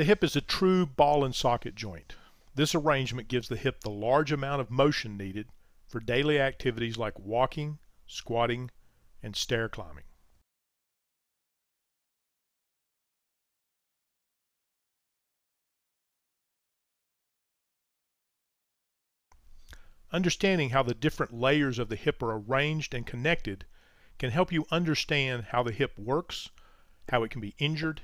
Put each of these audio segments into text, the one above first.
The hip is a true ball and socket joint. This arrangement gives the hip the large amount of motion needed for daily activities like walking, squatting, and stair climbing. Understanding how the different layers of the hip are arranged and connected can help you understand how the hip works, how it can be injured,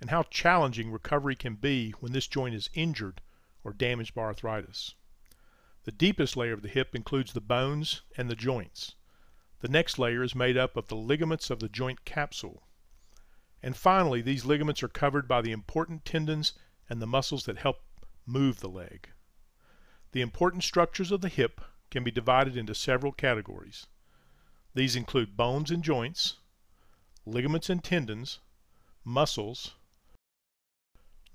and how challenging recovery can be when this joint is injured or damaged by arthritis. The deepest layer of the hip includes the bones and the joints. The next layer is made up of the ligaments of the joint capsule. And finally, these ligaments are covered by the important tendons and the muscles that help move the leg. The important structures of the hip can be divided into several categories. These include bones and joints, ligaments and tendons, muscles,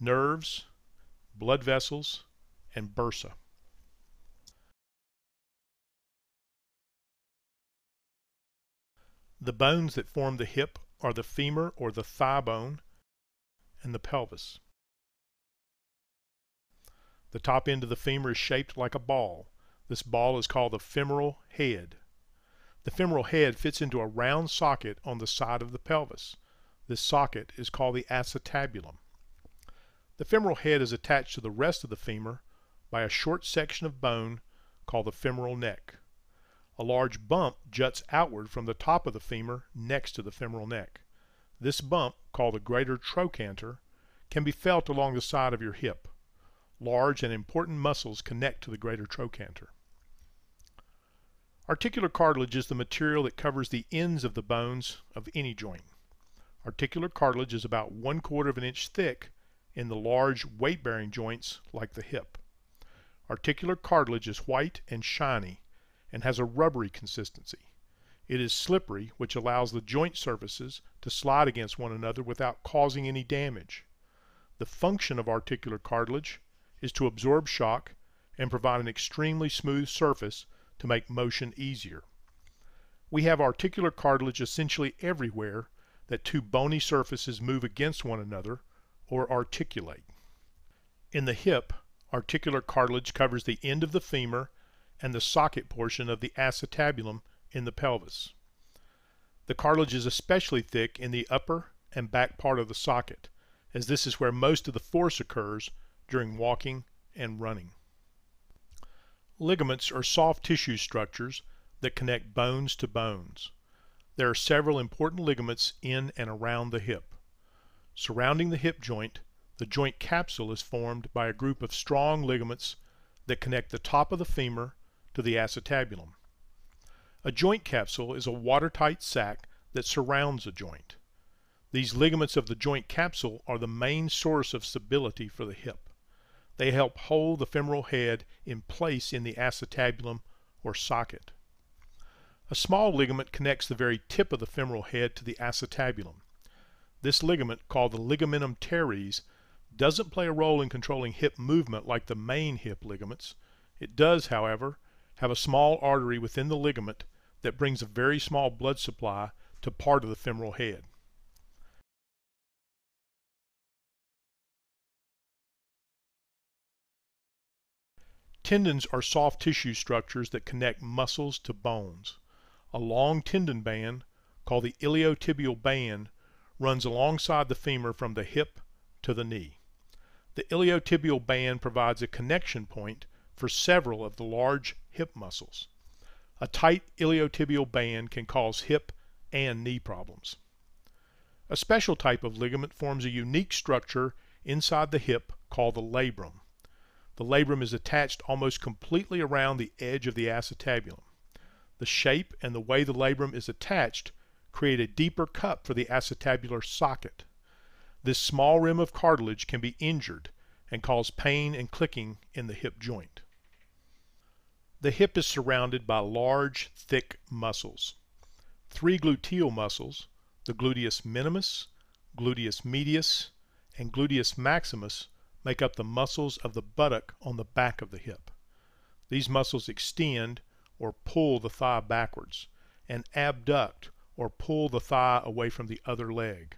nerves, blood vessels, and bursa. The bones that form the hip are the femur or the thigh bone and the pelvis. The top end of the femur is shaped like a ball. This ball is called the femoral head. The femoral head fits into a round socket on the side of the pelvis. This socket is called the acetabulum. The femoral head is attached to the rest of the femur by a short section of bone called the femoral neck. A large bump juts outward from the top of the femur next to the femoral neck. This bump, called the greater trochanter, can be felt along the side of your hip large and important muscles connect to the greater trochanter. Articular cartilage is the material that covers the ends of the bones of any joint. Articular cartilage is about one quarter of an inch thick in the large weight-bearing joints like the hip. Articular cartilage is white and shiny and has a rubbery consistency. It is slippery, which allows the joint surfaces to slide against one another without causing any damage. The function of articular cartilage is to absorb shock and provide an extremely smooth surface to make motion easier. We have articular cartilage essentially everywhere that two bony surfaces move against one another or articulate. In the hip, articular cartilage covers the end of the femur and the socket portion of the acetabulum in the pelvis. The cartilage is especially thick in the upper and back part of the socket, as this is where most of the force occurs during walking and running. Ligaments are soft tissue structures that connect bones to bones. There are several important ligaments in and around the hip. Surrounding the hip joint, the joint capsule is formed by a group of strong ligaments that connect the top of the femur to the acetabulum. A joint capsule is a watertight sac that surrounds a joint. These ligaments of the joint capsule are the main source of stability for the hip. They help hold the femoral head in place in the acetabulum or socket. A small ligament connects the very tip of the femoral head to the acetabulum. This ligament, called the ligamentum teres, doesn't play a role in controlling hip movement like the main hip ligaments. It does, however, have a small artery within the ligament that brings a very small blood supply to part of the femoral head. Tendons are soft tissue structures that connect muscles to bones. A long tendon band, called the iliotibial band, runs alongside the femur from the hip to the knee. The iliotibial band provides a connection point for several of the large hip muscles. A tight iliotibial band can cause hip and knee problems. A special type of ligament forms a unique structure inside the hip called the labrum. The labrum is attached almost completely around the edge of the acetabulum. The shape and the way the labrum is attached create a deeper cup for the acetabular socket. This small rim of cartilage can be injured and cause pain and clicking in the hip joint. The hip is surrounded by large, thick muscles. Three gluteal muscles, the gluteus minimus, gluteus medius, and gluteus maximus, make up the muscles of the buttock on the back of the hip. These muscles extend or pull the thigh backwards and abduct or pull the thigh away from the other leg.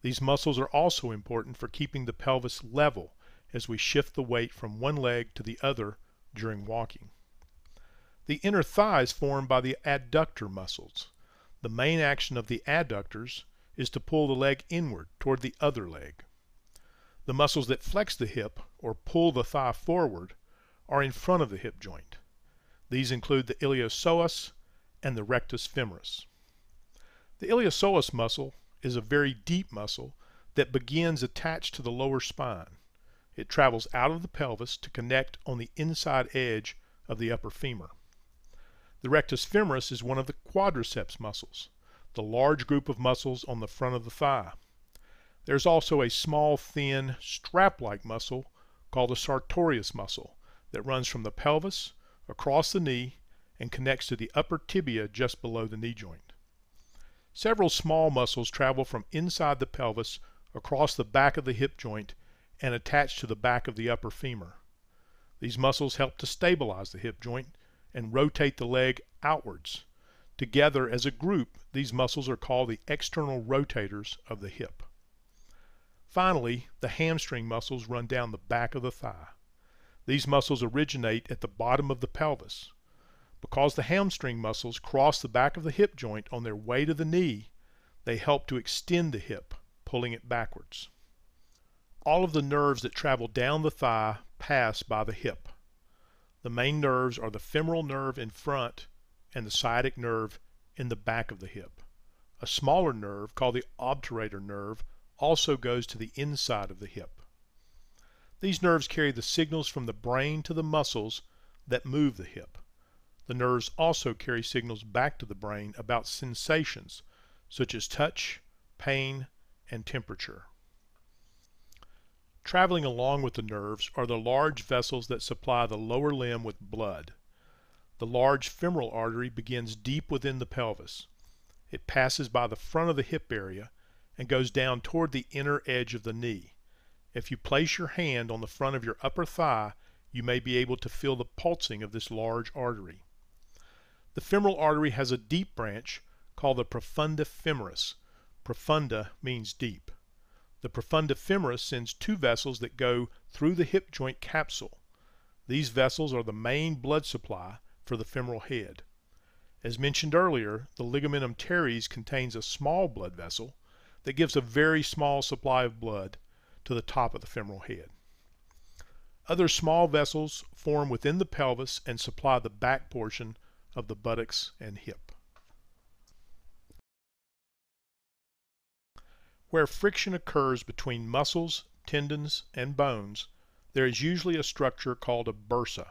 These muscles are also important for keeping the pelvis level as we shift the weight from one leg to the other during walking. The inner thigh is formed by the adductor muscles. The main action of the adductors is to pull the leg inward toward the other leg. The muscles that flex the hip or pull the thigh forward are in front of the hip joint. These include the iliopsoas and the rectus femoris. The iliopsoas muscle is a very deep muscle that begins attached to the lower spine. It travels out of the pelvis to connect on the inside edge of the upper femur. The rectus femoris is one of the quadriceps muscles, the large group of muscles on the front of the thigh. There's also a small, thin, strap-like muscle called the sartorius muscle that runs from the pelvis across the knee and connects to the upper tibia just below the knee joint. Several small muscles travel from inside the pelvis across the back of the hip joint and attach to the back of the upper femur. These muscles help to stabilize the hip joint and rotate the leg outwards. Together as a group, these muscles are called the external rotators of the hip. Finally, the hamstring muscles run down the back of the thigh. These muscles originate at the bottom of the pelvis. Because the hamstring muscles cross the back of the hip joint on their way to the knee, they help to extend the hip, pulling it backwards. All of the nerves that travel down the thigh pass by the hip. The main nerves are the femoral nerve in front and the sciatic nerve in the back of the hip. A smaller nerve, called the obturator nerve, also goes to the inside of the hip. These nerves carry the signals from the brain to the muscles that move the hip. The nerves also carry signals back to the brain about sensations such as touch, pain, and temperature. Traveling along with the nerves are the large vessels that supply the lower limb with blood. The large femoral artery begins deep within the pelvis. It passes by the front of the hip area and goes down toward the inner edge of the knee. If you place your hand on the front of your upper thigh, you may be able to feel the pulsing of this large artery. The femoral artery has a deep branch called the profunda femoris. Profunda means deep. The profunda femoris sends two vessels that go through the hip joint capsule. These vessels are the main blood supply for the femoral head. As mentioned earlier, the ligamentum teres contains a small blood vessel that gives a very small supply of blood to the top of the femoral head. Other small vessels form within the pelvis and supply the back portion of the buttocks and hip. Where friction occurs between muscles, tendons, and bones, there is usually a structure called a bursa.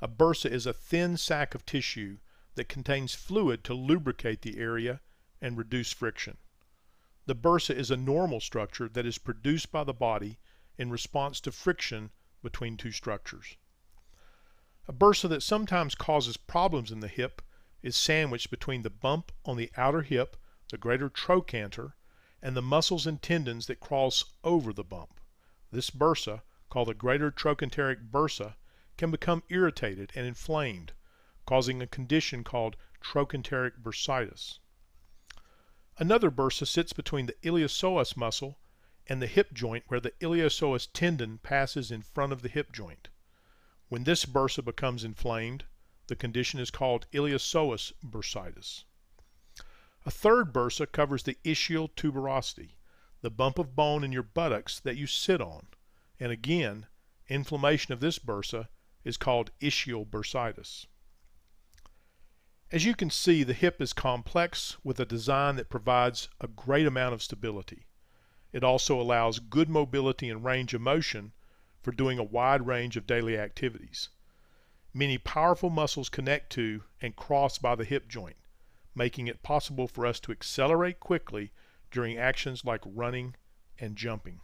A bursa is a thin sac of tissue that contains fluid to lubricate the area and reduce friction. The bursa is a normal structure that is produced by the body in response to friction between two structures. A bursa that sometimes causes problems in the hip is sandwiched between the bump on the outer hip, the greater trochanter, and the muscles and tendons that cross over the bump. This bursa, called the greater trochanteric bursa, can become irritated and inflamed, causing a condition called trochanteric bursitis. Another bursa sits between the iliopsoas muscle and the hip joint where the iliopsoas tendon passes in front of the hip joint. When this bursa becomes inflamed, the condition is called iliopsoas bursitis. A third bursa covers the ischial tuberosity, the bump of bone in your buttocks that you sit on, and again, inflammation of this bursa is called ischial bursitis. As you can see, the hip is complex with a design that provides a great amount of stability. It also allows good mobility and range of motion for doing a wide range of daily activities. Many powerful muscles connect to and cross by the hip joint making it possible for us to accelerate quickly during actions like running and jumping.